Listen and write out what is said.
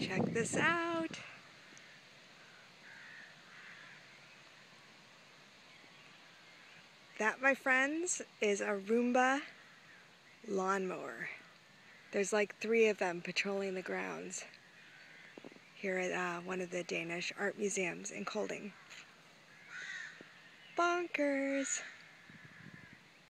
Check this out. That, my friends, is a Roomba lawnmower. There's like three of them patrolling the grounds here at uh, one of the Danish art museums in Kolding. Bonkers!